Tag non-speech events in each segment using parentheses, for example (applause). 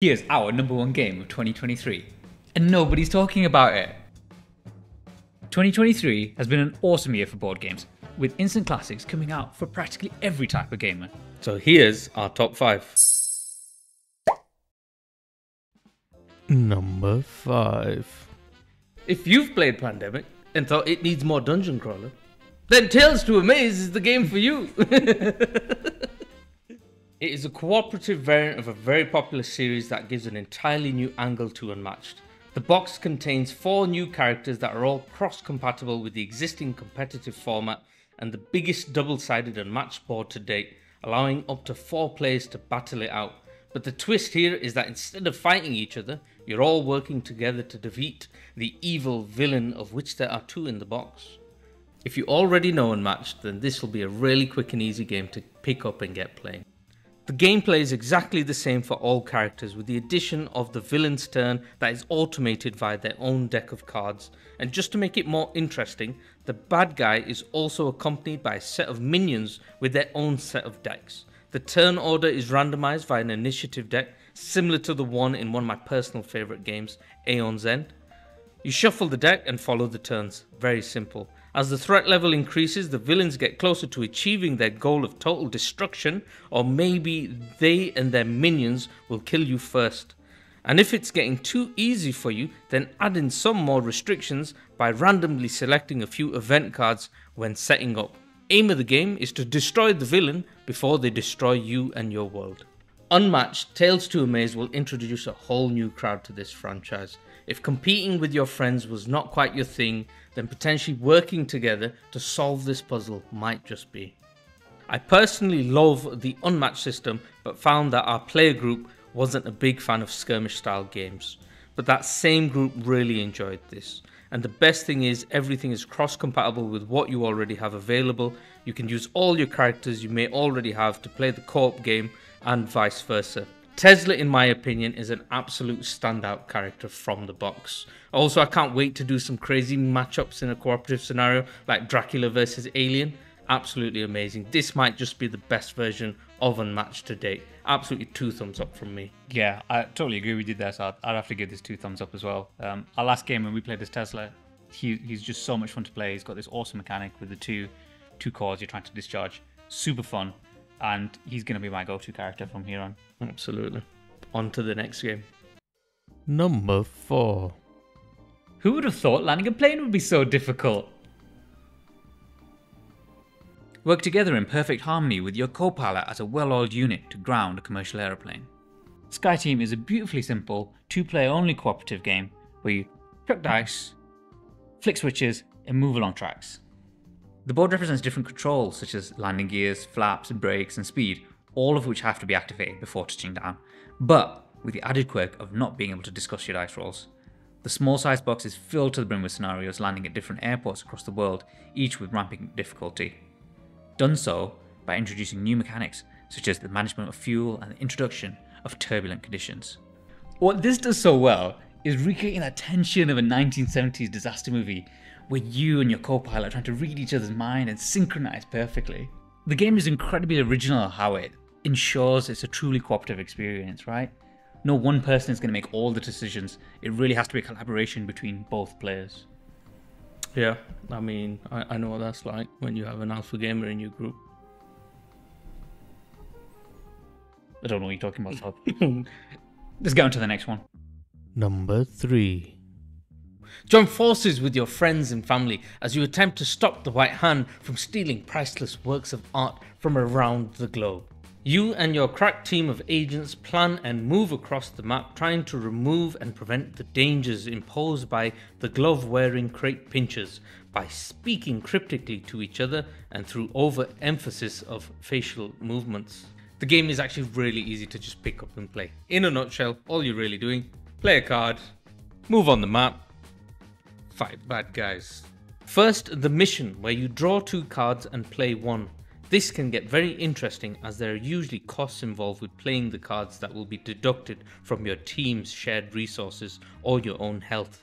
Here's our number one game of 2023, and nobody's talking about it. 2023 has been an awesome year for board games, with instant classics coming out for practically every type of gamer. So here's our top five. Number 5. If you've played Pandemic and thought it needs more dungeon crawler, then Tales to Amaze is the game for you. (laughs) it is a cooperative variant of a very popular series that gives an entirely new angle to Unmatched. The box contains four new characters that are all cross compatible with the existing competitive format and the biggest double sided Unmatched board to date, allowing up to four players to battle it out. But the twist here is that instead of fighting each other, you're all working together to defeat the evil villain, of which there are two in the box. If you already know Unmatched, then this will be a really quick and easy game to pick up and get playing. The gameplay is exactly the same for all characters, with the addition of the villain's turn that is automated via their own deck of cards. And just to make it more interesting, the bad guy is also accompanied by a set of minions with their own set of decks. The turn order is randomized via an initiative deck, similar to the one in one of my personal favorite games, Aeon's End. You shuffle the deck and follow the turns. Very simple. As the threat level increases, the villains get closer to achieving their goal of total destruction, or maybe they and their minions will kill you first. And if it's getting too easy for you, then add in some more restrictions by randomly selecting a few event cards when setting up. Aim of the game is to destroy the villain before they destroy you and your world. Unmatched, Tales to Amaze will introduce a whole new crowd to this franchise. If competing with your friends was not quite your thing, then potentially working together to solve this puzzle might just be. I personally love the Unmatched system, but found that our player group wasn't a big fan of skirmish style games. But that same group really enjoyed this. And the best thing is, everything is cross compatible with what you already have available. You can use all your characters you may already have to play the co op game and vice versa. Tesla, in my opinion, is an absolute standout character from the box. Also, I can't wait to do some crazy matchups in a cooperative scenario like Dracula versus Alien. Absolutely amazing. This might just be the best version of Unmatched to date. Absolutely two thumbs up from me. Yeah, I totally agree We did that, so I'd, have to give this two thumbs up as well. Um, our last game when we played this Tesla, he, he's just so much fun to play. He's got this awesome mechanic with the two two cores you're trying to discharge. Super fun and he's going to be my go-to character from here on. Absolutely. On to the next game. Number 4. Who would have thought landing a plane would be so difficult? Work together in perfect harmony with your co-pilot as a well-oiled unit to ground a commercial aeroplane. Sky Team is a beautifully simple, two-player only cooperative game where you chuck dice, flick switches, and move along tracks. The board represents different controls such as landing gears, flaps, brakes, and speed, all of which have to be activated before touching down, but with the added quirk of not being able to discuss your dice rolls. The small sized box is filled to the brim with scenarios landing at different airports across the world, each with ramping difficulty. Done so by introducing new mechanics such as the management of fuel and the introduction of turbulent conditions. What this does so well is recreating that tension of a 1970s disaster movie with you and your co-pilot trying to read each other's mind and synchronize perfectly. The game is incredibly original how it ensures it's a truly cooperative experience, right? No one person is going to make all the decisions. It really has to be a collaboration between both players. Yeah, I mean, I, I know what that's like when you have an alpha gamer in your group. I don't know what you're talking about, so (laughs) let's get on to the next one. Number 3. Join forces with your friends and family as you attempt to stop the White Hand from stealing priceless works of art from around the globe. You and your crack team of agents plan and move across the map trying to remove and prevent the dangers imposed by the glove wearing crate pinchers by speaking cryptically to each other and through overemphasis of facial movements. The game is actually really easy to just pick up and play. In a nutshell, all you're really doing, play a card, move on the map, fight bad guys. First, the mission, where you draw two cards and play one. This can get very interesting as there are usually costs involved with playing the cards that will be deducted from your team's shared resources or your own health.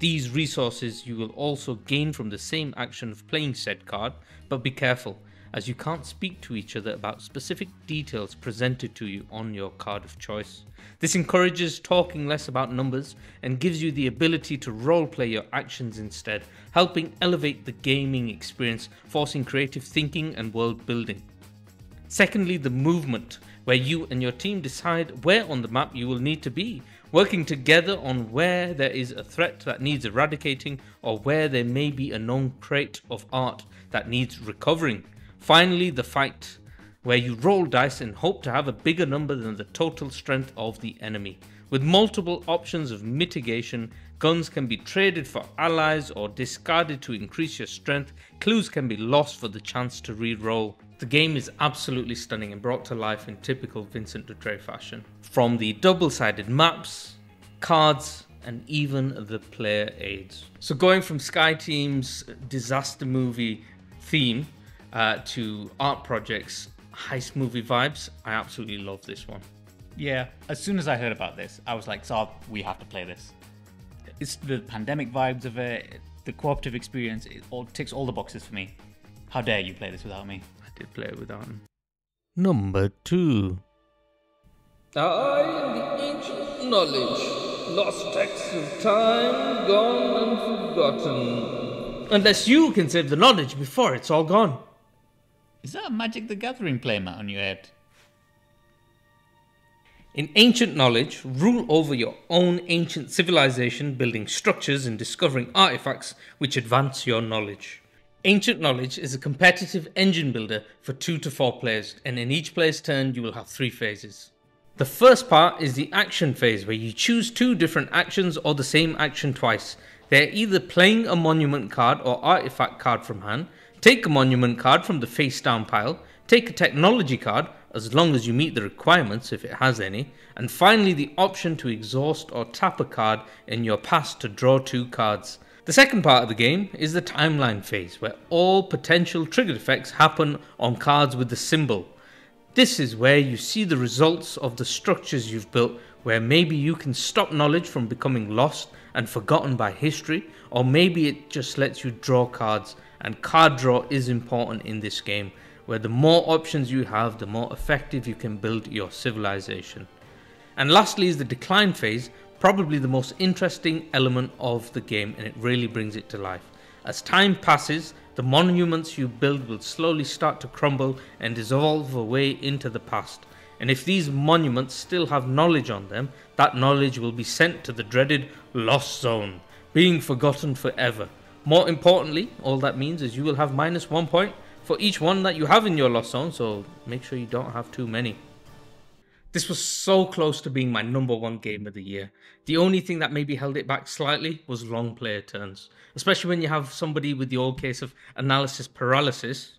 These resources you will also gain from the same action of playing said card, but be careful, as you can't speak to each other about specific details presented to you on your card of choice. This encourages talking less about numbers and gives you the ability to roleplay your actions instead, helping elevate the gaming experience, forcing creative thinking and world building. Secondly, the movement, where you and your team decide where on the map you will need to be, working together on where there is a threat that needs eradicating or where there may be a known crate of art that needs recovering. Finally, the fight, where you roll dice and hope to have a bigger number than the total strength of the enemy. With multiple options of mitigation, guns can be traded for allies or discarded to increase your strength, clues can be lost for the chance to re-roll. The game is absolutely stunning and brought to life in typical Vincent Dutrait fashion. From the double-sided maps, cards, and even the player aids. So going from Sky Team's disaster movie theme uh, to art projects, heist movie vibes, I absolutely love this one. Yeah, as soon as I heard about this, I was like, Saab, we have to play this. It's the pandemic vibes of it, the cooperative experience, it all ticks all the boxes for me. How dare you play this without me? I did play it without him. Number 2. I am the ancient knowledge, lost texts of time, gone and forgotten. Unless you can save the knowledge before it's all gone. Is that a Magic the Gathering playmat on your head? In ancient knowledge, rule over your own ancient civilization, building structures and discovering artifacts which advance your knowledge. Ancient Knowledge is a competitive engine builder for 2 to 4 players, and in each player's turn, you will have 3 phases. The first part is the action phase, where you choose two different actions or the same action twice. They're either playing a monument card or artifact card from hand, take a monument card from the face down pile, take a technology card, as long as you meet the requirements if it has any, and finally the option to exhaust or tap a card in your pass to draw two cards. The second part of the game is the timeline phase, where all potential triggered effects happen on cards with the symbol. This is where you see the results of the structures you've built, where maybe you can stop knowledge from becoming lost and forgotten by history, or maybe it just lets you draw cards, and card draw is important in this game, where the more options you have, the more effective you can build your civilization. And lastly is the decline phase, probably the most interesting element of the game and it really brings it to life. As time passes, the monuments you build will slowly start to crumble and dissolve away into the past. And if these monuments still have knowledge on them, that knowledge will be sent to the dreaded Lost Zone, being forgotten forever. More importantly, all that means is you will have minus one point for each one that you have in your Lost Zone, so make sure you don't have too many. This was so close to being my number one game of the year. The only thing that maybe held it back slightly was long player turns, especially when you have somebody with the old case of analysis paralysis.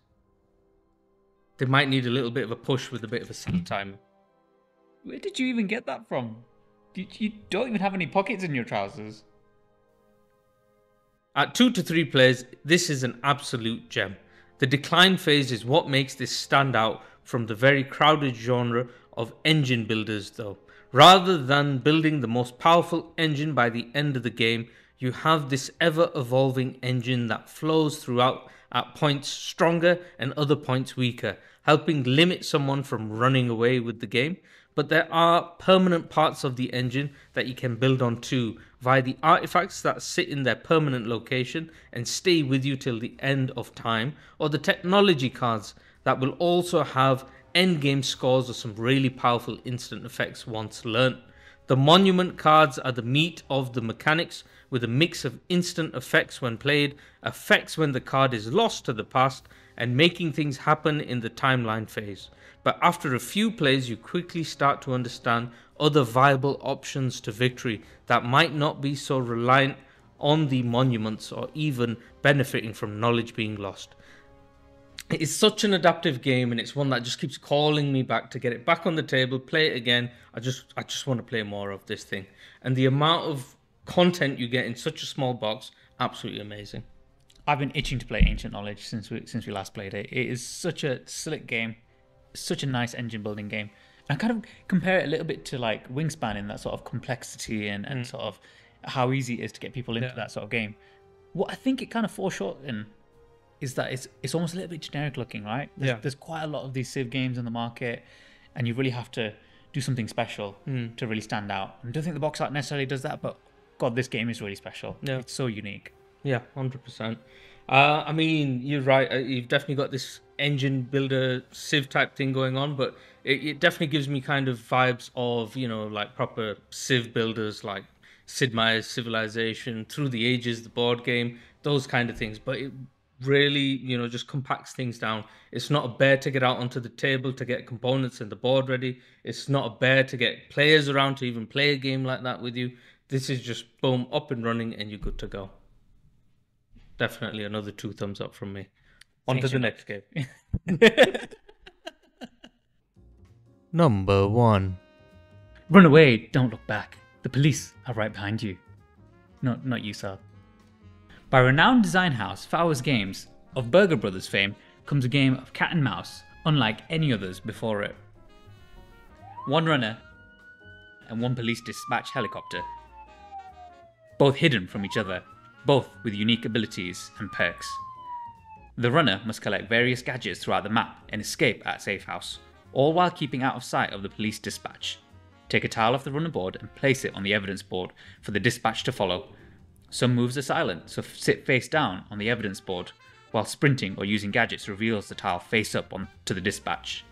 They might need a little bit of a push with a bit of a set time. Where did you even get that from? You, you don't even have any pockets in your trousers. At two to three players, this is an absolute gem. The decline phase is what makes this stand out from the very crowded genre of engine builders, though. Rather than building the most powerful engine by the end of the game, you have this ever evolving engine that flows throughout at points stronger and other points weaker, helping limit someone from running away with the game. But there are permanent parts of the engine that you can build on too via the artifacts that sit in their permanent location and stay with you till the end of time, or the technology cards that will also have end game scores or some really powerful instant effects once learnt. The monument cards are the meat of the mechanics with a mix of instant effects when played, effects when the card is lost to the past, and making things happen in the timeline phase. But after a few plays, you quickly start to understand other viable options to victory that might not be so reliant on the monuments or even benefiting from knowledge being lost. It is such an adaptive game and it's one that just keeps calling me back to get it back on the table play it again. I just i just want to play more of this thing. And the amount of content you get in such a small box absolutely amazing I've been itching to play Ancient Knowledge since we since we last played it. It is such a slick game, such a nice engine building game. And I kind of compare it a little bit to like Wingspan in that sort of complexity and, and sort of how easy it is to get people into Yeah. that sort of game. What I think it kind of falls short in is that it's it's almost a little bit generic looking, right? There's, Yeah. There's quite a lot of these Civ games in the market, and you really have to do something special Hmm. to really stand out. I don't think the box art necessarily does that, but God, this game is really special. Yeah. It's so unique. Yeah, hundred percent. Uh, I mean, you're right. Uh, you've definitely got this engine builder Civ type thing going on, but it, it definitely gives me kind of vibes of you know like proper Civ builders like Sid Meier's Civilization, Through the Ages, the board game, those kind of things. But it really you know just compacts things down. It's not a bear to get out onto the table to get components and the board ready. It's not a bear to get players around to even play a game like that with you. This is just boom up and running and you're good to go definitely another two thumbs up from me. On to the next game. (laughs) Number 1. Run away! Don't look back. The police are right behind you. No, not you, sir. By renowned design house Fowers Games, of Burgle Bros fame, comes a game of cat and mouse, unlike any others before it. One runner and one police dispatch helicopter, both hidden from each other, both with unique abilities and perks. The runner must collect various gadgets throughout the map and escape at Safe House, all while keeping out of sight of the police dispatch. Take a tile off the runner board and place it on the evidence board for the dispatch to follow. Some moves are silent, so sit face down on the evidence board, while sprinting or using gadgets reveals the tile face up on to the dispatch.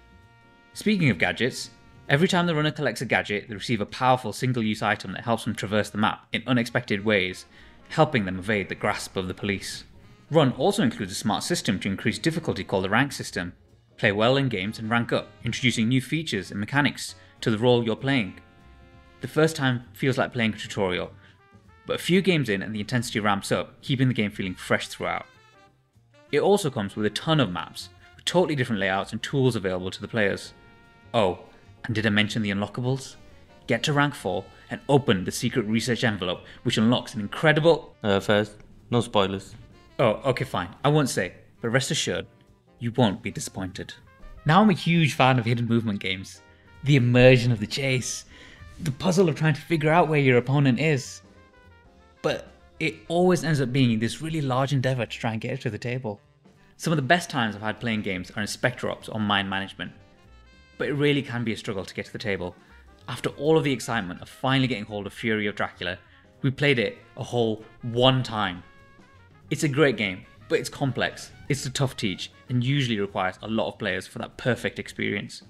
Speaking of gadgets, every time the runner collects a gadget, they receive a powerful single use item that helps them traverse the map in unexpected ways, helping them evade the grasp of the police. Run also includes a smart system to increase difficulty called the rank system. Play well in games and rank up, introducing new features and mechanics to the role you're playing. The first time feels like playing a tutorial, but a few games in and the intensity ramps up, keeping the game feeling fresh throughout. It also comes with a ton of maps, with totally different layouts and tools available to the players. Oh, and did I mention the unlockables? Get to rank 4 and open the secret research envelope, which unlocks an incredible. Uh, first, no spoilers. Oh, okay, fine. I won't say, but rest assured, you won't be disappointed. Now I'm a huge fan of hidden movement games. The immersion of the chase, the puzzle of trying to figure out where your opponent is. But it always ends up being this really large endeavor to try and get it to the table. Some of the best times I've had playing games are in Spectre Ops or Mind Management, but it really can be a struggle to get to the table. After all of the excitement of finally getting hold of Fury of Dracula, we played it a whole one time. It's a great game, but it's complex, it's a tough teach, and usually requires a lot of players for that perfect experience.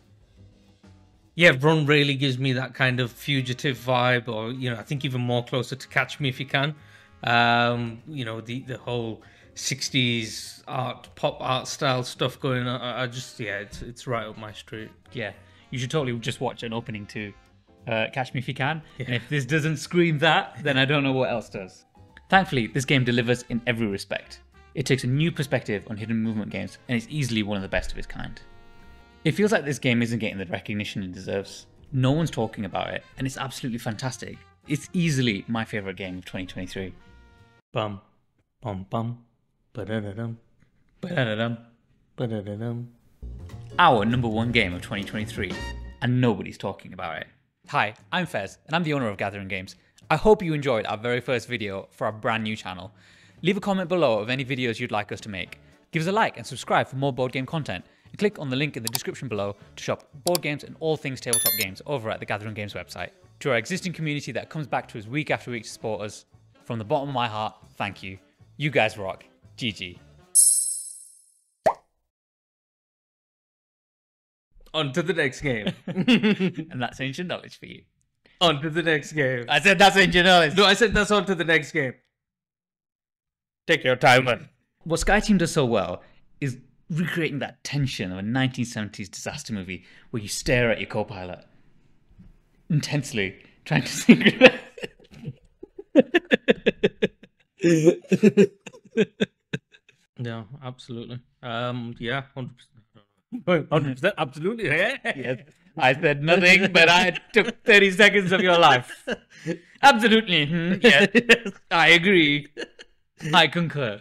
Yeah, Run really gives me that kind of fugitive vibe, or you know, I think even more closer to Catch Me If You Can. Um, you know, the the whole '60s art, pop art style stuff going on. I just, yeah, it's it's right up my street. Yeah, you should totally just watch an opening to uh, Catch Me If You Can. And if this doesn't scream that, then I don't know what else does. Thankfully, this game delivers in every respect. It takes a new perspective on hidden movement games, and it's easily one of the best of its kind. It feels like this game isn't getting the recognition it deserves. No one's talking about it, and it's absolutely fantastic. It's easily my favourite game of 2023. Bum, bum, bum, ba-da-da-dum, Ba-da-da-dum. ba-da-da-dum. our number one game of 2023, and nobody's talking about it. Hi, I'm Fez, and I'm the owner of Gathering Games. I hope you enjoyed our very first video for our brand new channel. Leave a comment below of any videos you'd like us to make. Give us a like and subscribe for more board game content, and click on the link in the description below to shop board games and all things tabletop games over at the Gathering Games website. To our existing community that comes back to us week after week to support us, from the bottom of my heart, thank you. You guys rock. GG. On to the next game. (laughs) And that's ancient knowledge for you. on to the next game. I said that's ancient knowledge. No, I said that's on to the next game. Take your time, man. what Sky Team does so well is recreating that tension of a 1970s disaster movie where you stare at your co-pilot intensely, trying to (laughs) synchronize. (laughs) Yeah, absolutely. Um, yeah, hundred percent. (laughs) Hundred percent, absolutely. Yeah. yes, (laughs) I said nothing, but I took 30 seconds of your life. (laughs) Absolutely. mhm, yes, I agree. I concur.